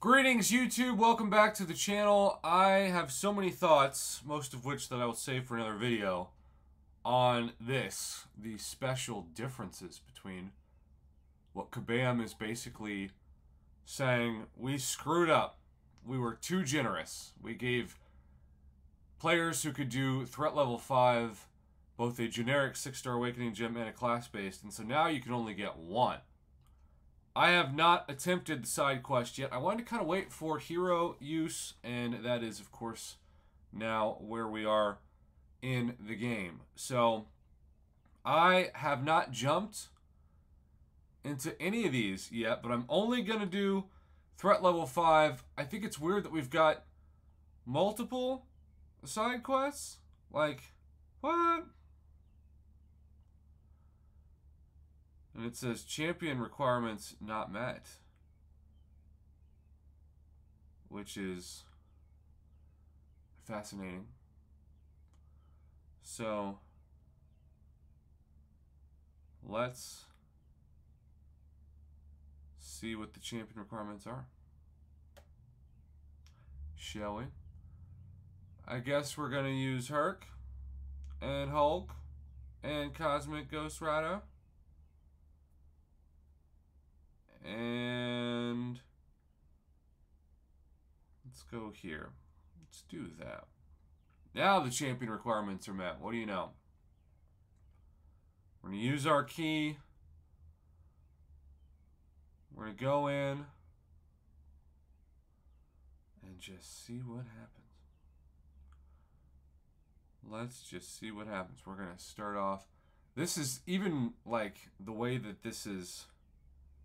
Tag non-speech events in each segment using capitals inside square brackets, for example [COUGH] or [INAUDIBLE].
Greetings, YouTube. Welcome back to the channel. I have so many thoughts, most of which that I will save for another video, on this. The special differences between what Kabam is basically saying, we screwed up. We were too generous. We gave players who could do threat level 5 both a generic 6-star Awakening gem and a class-based, and so now you can only get one. I have not attempted the side quest yet. I wanted to kind of wait for hero use, and that is, of course, now where we are in the game. So, I have not jumped into any of these yet, but I'm only going to do threat level 5. I think it's weird that we've got multiple side quests. Like, what? And it says champion requirements not met. Which is fascinating. So let's see what the champion requirements are. Shall we? I guess we're going to use Herc and Hulk and Cosmic Ghost Rider. And let's go here. Let's do that. Now the champion requirements are met. What do you know? We're going to use our key. We're going to go in and just see what happens. Let's just see what happens. We're going to start off. This is even like the way that this is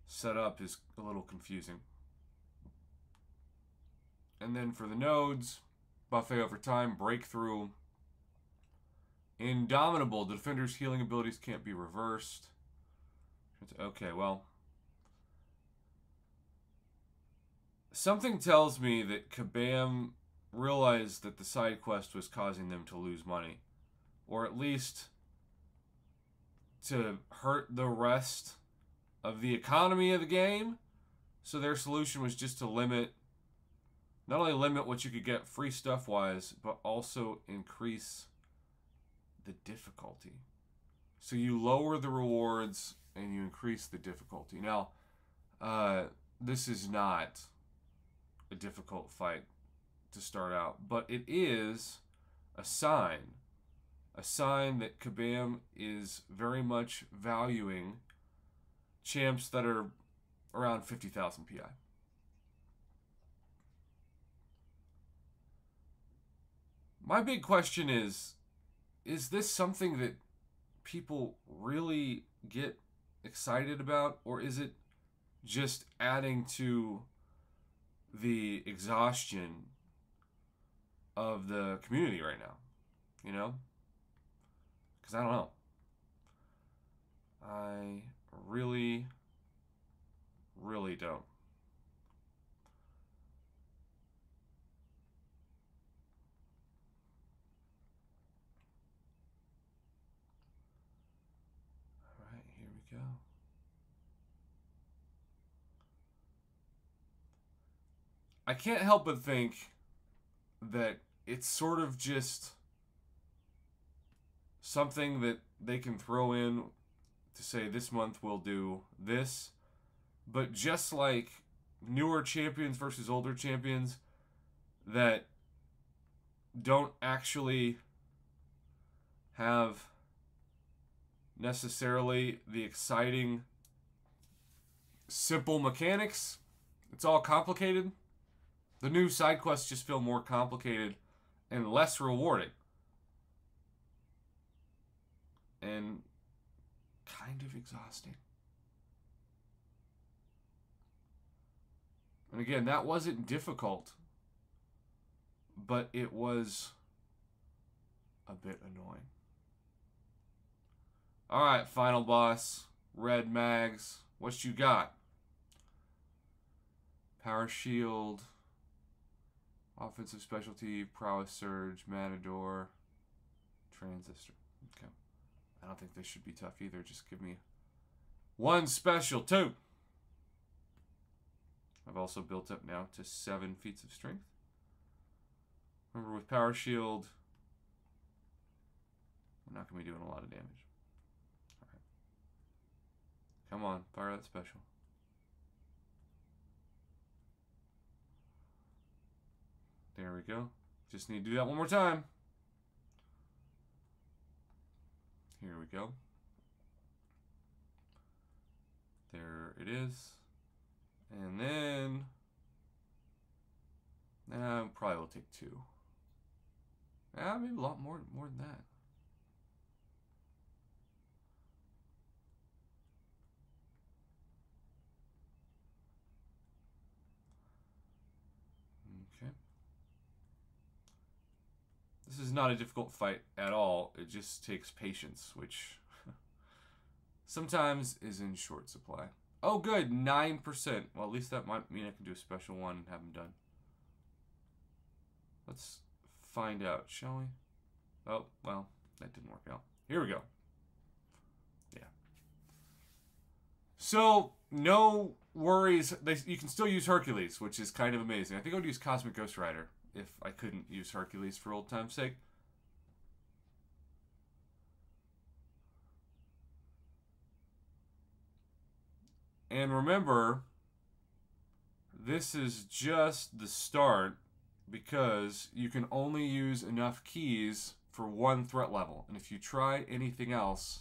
set up is a little confusing. And then for the nodes, buffet over time, breakthrough, indomitable. The defender's healing abilities can't be reversed. Okay, well. Something tells me that Kabam realized that the side quest was causing them to lose money. Or at least to hurt the rest of the economy of the game. So their solution was just to limit, not only limit what you could get free stuff wise, but also increase the difficulty. So you lower the rewards and you increase the difficulty. Now, uh, this is not a difficult fight to start out, but it is a sign. A sign that Kabam is very much valuing champs that are around 50,000 PI. My big question is is this something that people really get excited about or is it just adding to the exhaustion of the community right now? You know? Cuz I don't know. I really, really don't. All right, here we go. I can't help but think that it's sort of just something that they can throw in to say this month we'll do this. But just like newer champions versus older champions that don't actually have necessarily the exciting simple mechanics. It's all complicated. The new side quests just feel more complicated and less rewarding. And kind of exhausting. And again, that wasn't difficult, but it was a bit annoying. All right, final boss, Red Mags. What you got? Power Shield, Offensive Specialty, Prowess Surge, Matador, Transistor. Okay. I don't think this should be tough either. Just give me one special, two. I've also built up now to 7 feats of strength. Remember, with Power Shield, we're not going to be doing a lot of damage. Alright. Come on, fire that special. There we go. Just need to do that one more time. Here we go. There it is. And then, uh, probably will take two. Yeah, maybe a lot more, more than that. Okay. This is not a difficult fight at all. It just takes patience, which [LAUGHS] sometimes is in short supply. Oh, good, 9%. Well, at least that might mean I can do a special one and have them done. Let's find out, shall we? Oh, well, that didn't work out. Here we go. Yeah. So, no worries. They, you can still use Hercules, which is kind of amazing. I think I would use Cosmic Ghost Rider if I couldn't use Hercules for old time's sake. And remember, this is just the start because you can only use enough keys for one threat level. And if you try anything else,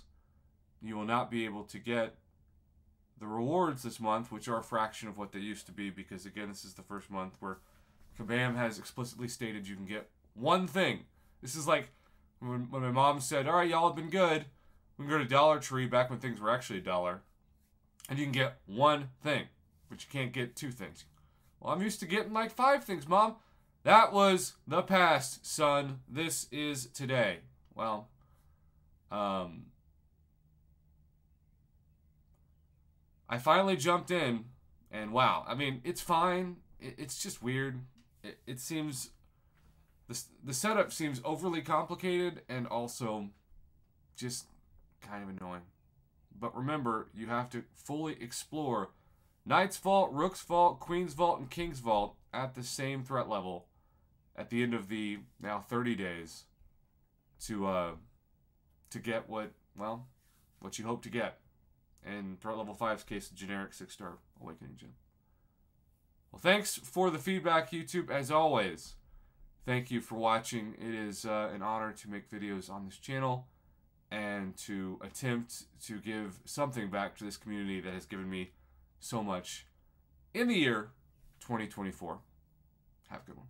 you will not be able to get the rewards this month, which are a fraction of what they used to be, because again, this is the first month where Kabam has explicitly stated you can get one thing. This is like when, when my mom said, All right, y'all have been good. We can go to Dollar Tree back when things were actually a dollar, and you can get one thing, but you can't get two things. Well, I'm used to getting like five things, Mom. That was the past, son. This is today. Well, um, I finally jumped in, and wow. I mean, it's fine. It's just weird. It, it seems the the setup seems overly complicated and also just kind of annoying. But remember, you have to fully explore Knight's Vault, Rook's Vault, Queen's Vault, and King's Vault at the same threat level at the end of the now 30 days to uh to get what well what you hope to get in threat level 5's case generic 6 star awakening gem well thanks for the feedback youtube as always. Thank you for watching. It is uh, an honor to make videos on this channel and to attempt to give something back to this community that has given me so much in the year 2024 have a good one